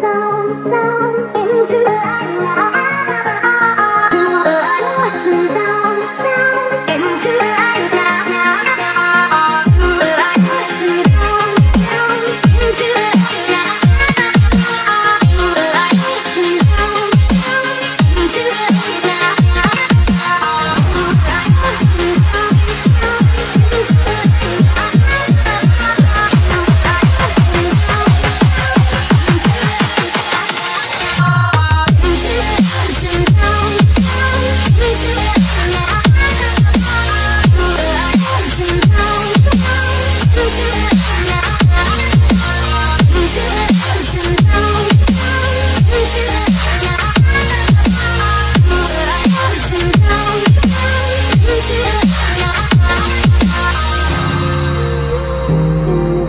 sound, sound. Música